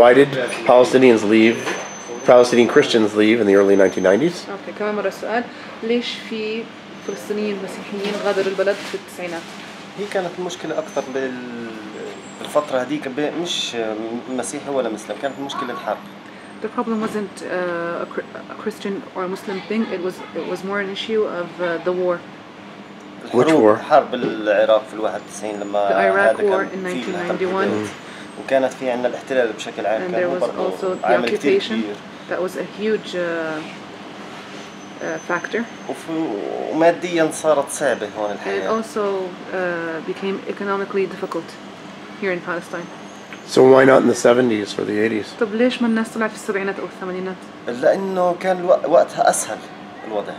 Why did Palestinians leave, Palestinian Christians leave in the early 1990s? اوكي كمان مرة السؤال ليش في فلسطينيين مسيحيين غادروا البلد في التسعينات؟ هي كانت المشكلة أكثر بال بالفترة هذيك ب- مش مسيحي ولا مسلم كانت المشكلة الحرب The problem wasn't uh, a, Chri- a Christian or a Muslim thing. It was it was more an issue of uh, the war. Which الحروب war? حرب العراق في ال 91 لما The Iraq هذا war كان in في 1991. الحرب وكانت في عندنا الاحتلال بشكل عام And كان there هو was برضه also the عامل كتير occupation. كبير That was a huge uh, uh, factor. وفي وماديا صارت صعبة هون And it الحياة also uh, became economically difficult here in Palestine. So why not in the 70s or the 80s? طب ليش ما الناس طلعت في السبعينات أو الثمانينات؟ لأنه كان الوق- وقتها أسهل الوضع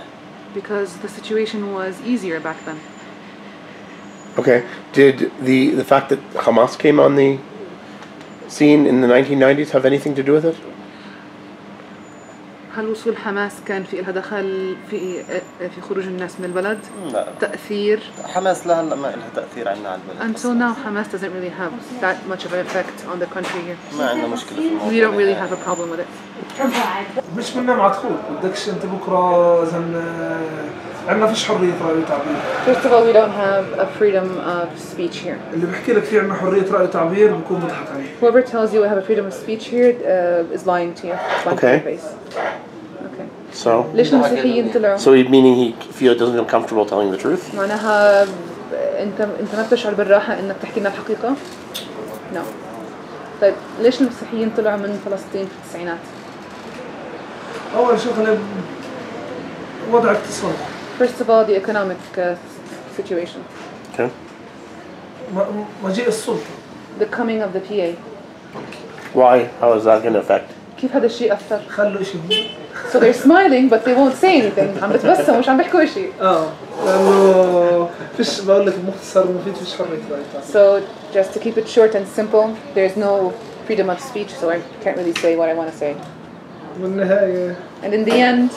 Because the situation was easier back then. Okay. Did the, the fact that Hamas came on the scene in the 1990s have anything to do with it? هل وصول حماس كان في لها دخل في في خروج الناس من البلد؟ لا تأثير حماس لهلا ما لها تأثير عنا على البلد Until now, Hamas doesn't really have that much of an effect on the country here. ما عندنا مشكلة في الموضوع We don't really have a problem with it. مش منا معتقول بدكش انت بكرة زن عندنا فيش حرية رأي وتعبير First of all, we don't have a freedom of speech here. اللي بحكي لك في عندنا حرية رأي وتعبير بكون بضحك عليه Whoever tells you we have a freedom of speech here uh, is lying to you. It's lying to Okay. your face. Okay. So, ليش المسيحيين طلعوا؟ so meaning he feel doesn't feel comfortable telling the truth? معناها انت أنت ما بتشعر بالراحة إنك تحكي لنا الحقيقة؟ No. طيب ليش المسيحيين طلعوا من فلسطين في التسعينات؟ أول شغله وضع اقتصادي First of all, the economic uh, situation. Okay. م- مجيء السلطه The coming of the PA. Why? How is that going to affect? كيف هذا الشيء أثر؟ خلوا شيء So they're smiling but they won't say anything. عم بتبسموا مش عم بيحكوا شيء. اه لانه فيش بقول لك مختصر مفيد فيش حريه راي وتعبير So just to keep it short and simple, there's no freedom of speech, so I can't really say what I want to say. والنهايه And in the end,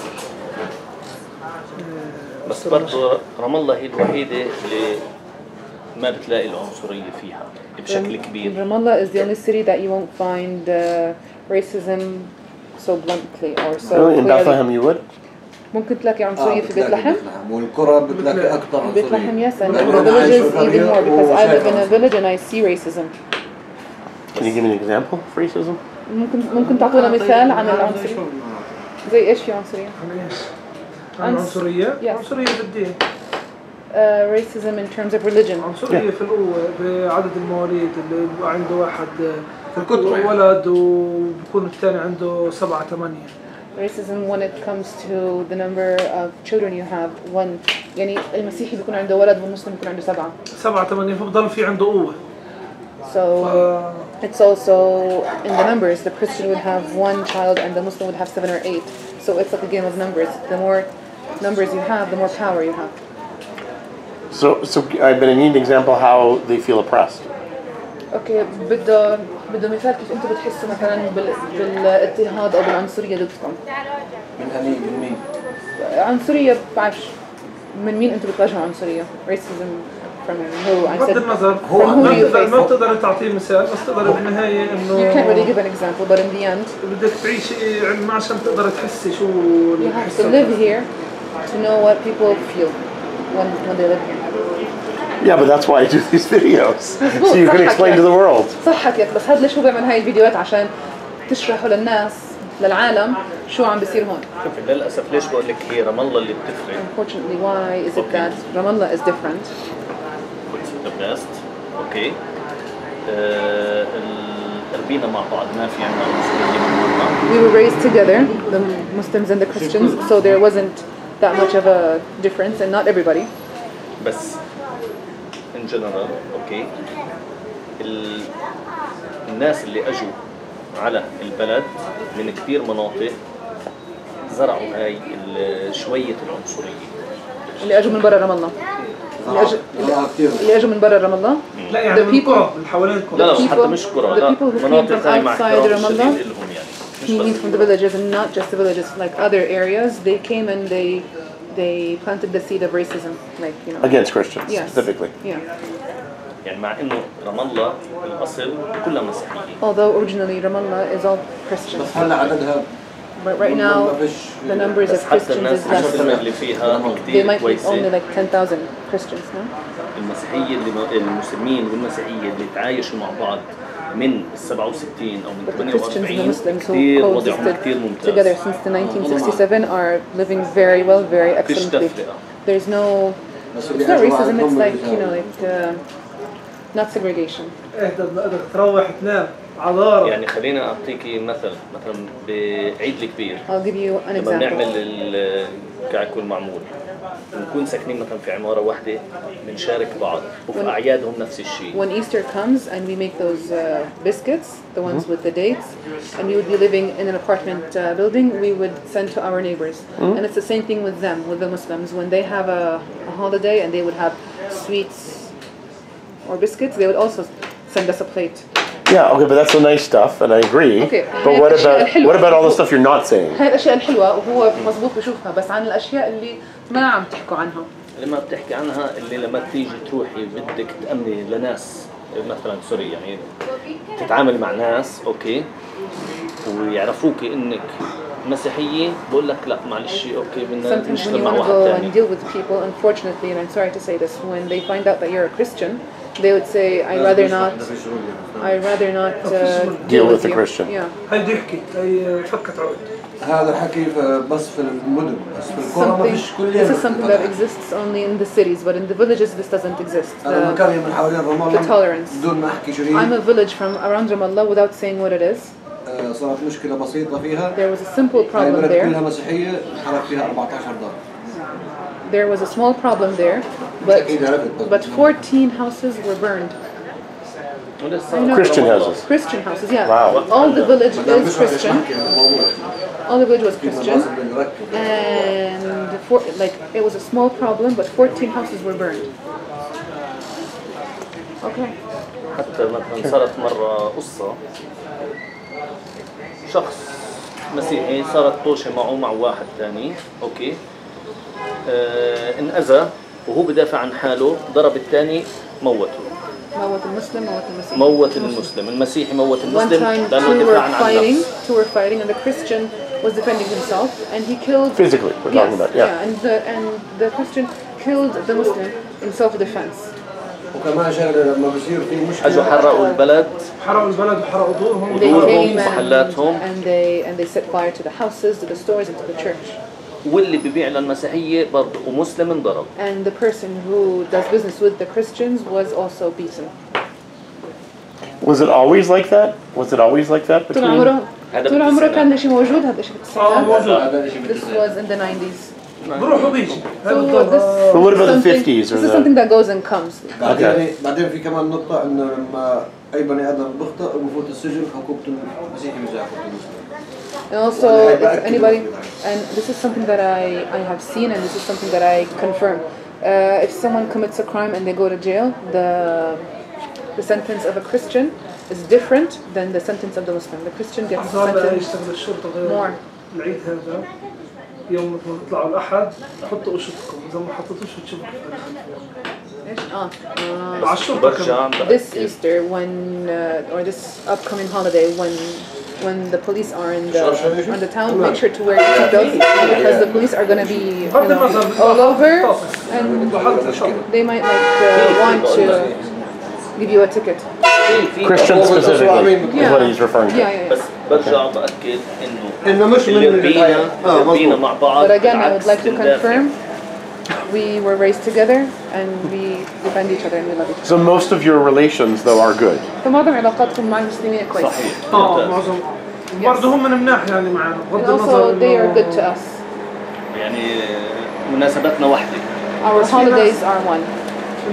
بس برضه رام الله هي الوحيدة اللي ما بتلاقي العنصرية فيها بشكل كبير Ramallah is the only city that you won't find uh, racism so bluntly or so Really? In. Bethlehem you would? ممكن تلاقي عنصرية في بيت لحم. والقرى بتلاقي أكثر بيت لحم yes, and villages even more because I live in a village and I see racism. Can you give me an example of racism? ممكن ممكن تعطونا مثال عن العنصرية؟ زي إيش في عنصرية؟ عن ايش؟ عن عنص- عنصريه Yes. عنصريه بالدين Uh, racism in terms of religion. عنصريه في القوه بعدد المواليد اللي بيبقى عنده واحد في الكترة يعني. ولد وبكون الثاني عنده سبعة ثمانية Racism when it comes to the number of children you have. One يعني المسيحي بيكون عنده ولد والمسلم بيكون عنده سبعة. سبعة ثمانية فبضل في عنده قوة So ف- it's also in the numbers. The Christian would have one child and the Muslim would have seven or eight. So it's like a game of numbers. The more numbers you have, the more power you have. So, so I've been need an example how they feel oppressed. أوكي بده بده مثال كيف أنتم بتحسوا مثلا بال... بالاضطهاد أو بالعنصرية ضدكم من اني من مين؟ عنصرية بعرفش من مين أنتم بتواجهوا عنصرية racism from who I بغض النظر هو From who ما بتقدر? ما بتقدر تعطيه مثال بس تقدر بالنهاية you can't really give انه an example but in the end بدك تعيشي علم عشان تقدر تحسي شو you اللي have to بحسه. live here to know what people feel when when they live here Yeah, but that's why I do these videos. So you can explain to the world. صح حكيت بس هذا ليش هو بيعمل هاي الفيديوهات عشان تشرحوا للناس للعالم شو عم بيصير هون شوفي للأسف ليش بقول لك هي رام الله اللي بتفرق unfortunately why is it Okay. that Ramallah is different ذا بيست اوكي آه، تربينا مع بعض ما في عندنا عنصرية من مرة we were raised together, the Muslims and the Christians, so there wasn't that much of a difference, and not everybody. بس جنرال أوكي ال... الناس اللي أجوا على البلد من كثير مناطق زرعوا هاي شوية العنصرية. اللي أجوا من برا رام الله اللي اجوا اللي أجوا من برا رام الله لا يعني The من people- القرى اللي حوالين القرى لا لا حتى مش قرى the لا مناطق هاي مع احترام means from the villages and not just the villages, like other areas. They came and they they planted the seed of racism, like you know. Against Christians, Yes. specifically. Yeah. يعني مع انه رام الله الاصل كلها مسيحيين Although originally Ramallah is all Christian, بس هلا عددها but right ما now فيش the numbers بس of حتى Christians الناس is less. المسلمة اللي فيها They كثير might be only كويسة like 10,000 Christians, no? المسيحية اللي المسلمين والمسيحية اللي تعايشوا مع بعض من ال 67 او من But the Christians and the 48 Muslims who كثير وضعهم coexisted كثير together ممتاز since the 1967 are living very well, very فيش excellently. تفرقة There's no, بس it's اللي not يعجبوا racism, it's عندهم like, you know, اللي like, uh, not segregation. اهدى بدك تروح تنام عذارة يعني خلينا اعطيكي مثل مثلا بعيد الكبير لما. بنعمل الكعك والمعمول بنكون ساكنين مثلا في عمارة واحدة بنشارك بعض وفي When- أعيادهم نفس الشيء When Easter comes and we make those uh, biscuits, the ones with the dates, and we would be living in an apartment uh, building, we would send to our neighbors. And it's the same thing with them, with the Muslims. When they have a, a holiday and they would have sweets or biscuits, they would also send us a plate. Yeah, okay, but that's the nice stuff, and I agree. Okay. But what about الحلوة. what about all the stuff you're not saying? هاي الأشياء الحلوة وهو مزبوط بشوفها بس عن الأشياء اللي ما عم تحكوا عنها. لما بتحكي عنها اللي لما تيجي تروحي بدك تأمني لناس مثلا سوري يعني تتعامل مع ناس اوكي ويعرفوكي انك مسيحية بقول لك لا معلش اوكي بدنا Sometimes when نشتغل you مع want to واحد go ثاني and deal with people, unfortunately, and I'm sorry to say this, when they find out that you're a Christian, they would say, I'd rather not, I'd rather not uh, Deal with the you." Christian. Yeah. هاي ضحكت هي فكت عقد هذا الحكي ف- بس في المدن بس في القرى ما Something, فيش كل this is يوم something that exists only in the cities, but in the villages this doesn't exist. انا The- مكاني من حوالين رام the الله tolerance. بدون ما احكي I'm شريك a village from around Ramallah without saying what it is. آه، صارت مشكله بسيطه فيها There was a simple هاي problem البلد كلها there. مسيحيه حرق فيها 14 دار There was a small problem there, مش اكيد but عرفت but 14 houses were burned. ولسه I know. Christian رمضان. houses. Christian houses, yeah. Wow. All the village مدام is بسمع ليش Christian. نحكي عن الموضوع All the village was كيف Christian. لازم نركب and for, like it was a small problem, but 14 houses were burned. Okay. حتى مثلا صارت مرة قصة شخص مسيحي صارت طوشة معه مع واحد ثاني اوكي آه انأذى وهو بدافع عن حاله ضرب الثاني موته موت المسلم موت المسيحي. موت المسلم المسيحي موت المسلم were دفاعا عن fighting, النفس two were fighting, and the Christian was defending himself, and he killed. Physically, we're yes, talking about, yeah. and the and the Christian killed the Muslim in self-defense. وكمان شغله لما بصير في اجوا مشكله حرقوا البلد حرقوا البلد وحرقوا دورهم ودورهم ومحلاتهم. and they and they set fire to the houses, to the stores, and to the church. واللي ببيع للمسيحية برضه ومسلم انضرب And the person who does business with the Christians was also beaten. Was it always like that? Was it always like that طول? عمره طول عمره. كان شيء موجود هذا الشيء آه بالتسعينات. موجود هذا شيء This was in the 90s. بروح وبيجي So this, But what about the something- 50s or This is something that goes and comes. بعدين بعدين في كمان نقطة إنه لما أي بني آدم بيخطئ وبفوت السجن حكومة المسيحي مش حكومة المسلم And also, if anybody, and this is something that I, I have seen, and this is something that I confirm. Uh, if someone commits a crime and they go to jail, the the sentence of a Christian is different than the sentence of the Muslim. The Christian gets هذا sentenced يشتغل الشرطة غير more. العيد هذا يوم ما تطلعوا الأحد حطوا قشطكم إذا ما حطيتوش بتشوفوا إيش؟ آه. آه. مع الشرطة برجع كمان This Easter, when uh, or this upcoming holiday, when when the police are in the on the town, make sure to wear your seatbelts because the police are going to be you بغض know, النظر all over, and وحط الشرطة they might like uh, want to give you a ticket. في في Christian هو specifically بالأسرع is what he's referring to. Yeah, yeah, بس yeah. برجع باكد انه انه مش من اللي البداية ربينا اه ربينا مظبوط مع بعض But again, I would بالعكس like to بندافع. confirm we were raised together and we defend each other and we love each other. So most of your relations though are good. فمعظم علاقاتكم مع المسلمين كويس. صحيح اه ممتاز. معظم برضه هم من مناح يعني معنا And بغض النظر also they are إنه good to us. يعني مناسبتنا واحدة Our بس في ناس- holidays are one.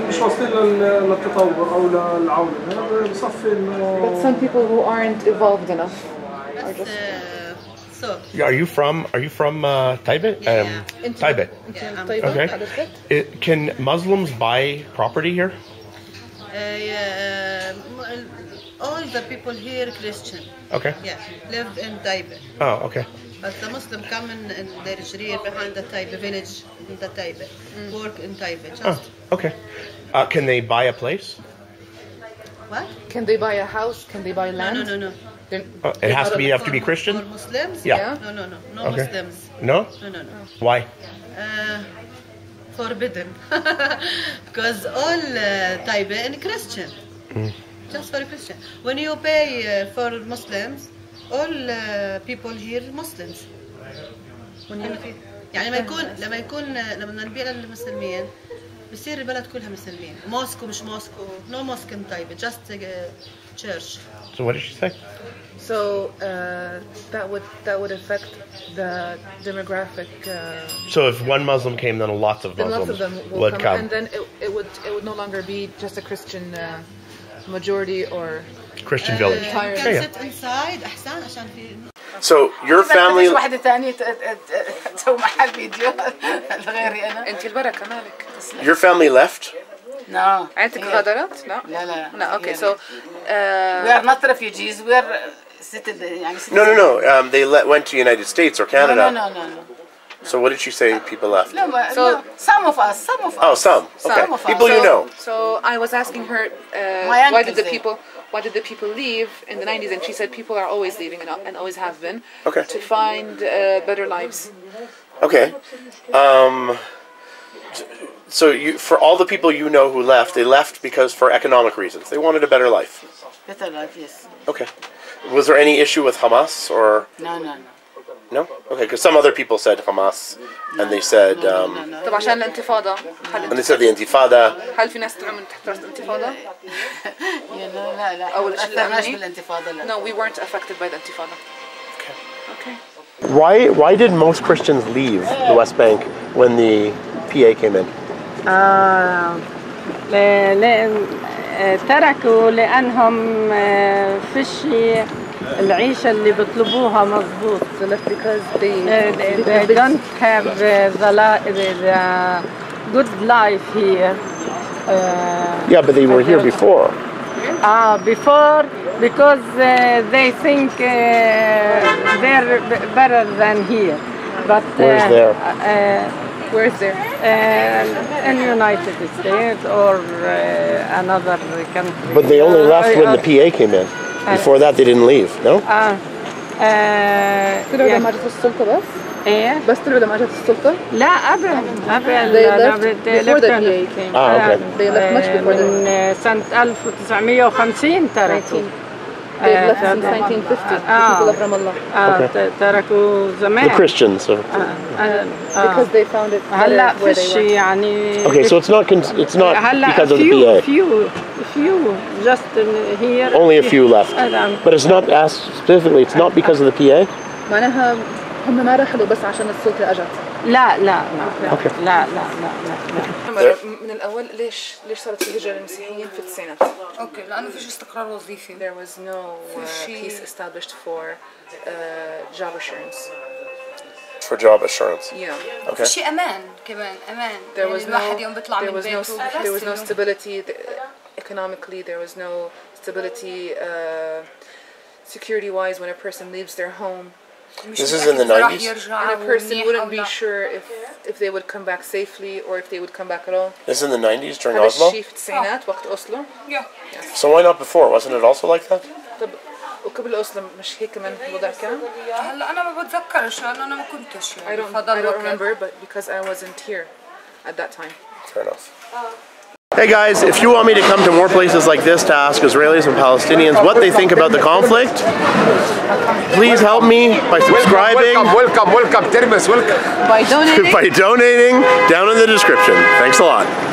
مش واصلين لل- للتطور او للعولمه هذا بصفي انه But some people who aren't evolved enough are just so. Are you from Are you from uh, Taibe? Yeah. Um, in Taibe. Yeah, I'm okay. Taibe. Okay. can Muslims buy property here? Uh, yeah, um, all the people here Christian. Okay. Yeah, live in Taibe. Oh, okay. But the Muslim come in, in their behind the Taibe village, in the Taibe, mm. work in Taibe. Oh, just. Oh, okay. Uh, can they buy a place? What? Can they buy a house? Can they buy land? No, no, no. no. They're- Uh, it has to be. You have to be Christian. For Muslims? Yeah. No, no, no. No Okay. Muslims. No. No, no, no. Why? Uh, forbidden. because all uh, Taibe and Christian. Just for Christian. When you pay uh, for Muslims, all uh, people here Muslims. When you يعني لما يكون لما يكون لما نبيع للمسلمين بصير البلد كلها مسلمين موسكو مش موسكو نو موسك ان تايب جاست تشيرش So what did she say? So uh, that would that would affect the demographic. Uh, So if one Muslim came, then lots of then Muslims lots of them will would come, come. and then it, it would it would no longer be just a Christian uh, majority or Christian village. Entire- Yeah, كان yeah. sit inside احسن عشان في So your family. مش واحدة ثانية ت- ت- تسوي محل فيديو لغيري أنا انت البركه مالك Your family left. No عيلتك غادرت؟ لا لا لا لا اوكي Here. so We uh, are not refugees we are seated يعني No, no, no. Um, they le- went to United States or No, Canada. no, no, no, no. So what did she say? People left. No, but, So- no. some of us, some of us. Oh, some. Okay. Some of us. People you so, know. So I was asking her uh, My why uncle's did the there. people why did the people leave in the 90s and she said people are always leaving and, and always have been Okay. to find uh, better lives. Okay. Um, so you, for all the people you know who left, they left because for economic reasons. They wanted a better life. Better life, yes. Okay. Was there any issue with Hamas or No, no, no. no? Okay, because some other people said Hamas, and they said No, no, um, no, no. طب عشان الانتفاضة and هل they said the Intifada. هل في ناس تعمل تحت راس الانتفاضة؟ You know, لا لا أول احنا شيء ما أثرناش الأمني. بالانتفاضة لا No, we weren't affected by the intifada. Okay. Okay. Why why did most Christians leave the West Bank when the PA came in? آه آه، تركوا لأنهم آه، فيش العيشة اللي بيطلبوها because they, Uh, don't have uh, the, good life here. Uh, Yeah, but they were here before. uh, before, because uh, they think uh, they're better than here. But uh, Where's there? Uh, Where's there? uh, in United States or uh, another country. But they only Uh, left when uh, the PA came in. Before that, they didn't leave. No. آه آه طلعوا يعني- لما جت السلطة بس؟ ايه بس طلعوا لما جت السلطة؟ لا قبل قبل They left they before the left PA came. Ah, okay. They left much before the من سنة 1950 تركوا They've uh, left since 1950, ah. ah, the people of Ramallah. Okay. The Christians. So. Ah, because they found it هلا فيش Okay, so it's not it's not because of the PA. Few, few, just here. Only a few left. But it's not asked specifically. It's not because of the PA. معناها هم ما رحلوا بس عشان السلطة لا لا لا. لا لا لا لا, لا. من الأول ليش ليش صارت في هجرة للمسيحيين في التسعينات؟ أوكي لأنه فيش استقرار وظيفي There was no uh, peace established for uh, job assurance. For job assurance. Yeah. Okay. شيء أمان كمان أمان There يعني was الواحد no يوم بيطلع there من was no بيته there was no stability economically. There was no stability uh, security wise when a person leaves their home. مش This is متأكد in the إذا راح 90s? يرجع And a person منيح wouldn't أو be لا. sure if if they would come back safely or if they would come back at all. This is in the 90s during هذا Oslo. الشيء في التسعينات وقت اوسلو. Yeah. So why not before? Wasn't it also like that? طب وقبل اوسلو مش هيك كمان الوضع كان؟ هلا انا ما بتذكرش لانه انا ما كنتش I يعني don't I فضل don't وقت. remember but because I wasn't here at that time. Fair enough. Hey guys, if you want me to come to more places like this to ask Israelis and Palestinians what they think about the conflict, please help me by subscribing, Welcome, welcome, welcome. Welcome. By donating by donating down in the description. Thanks a lot.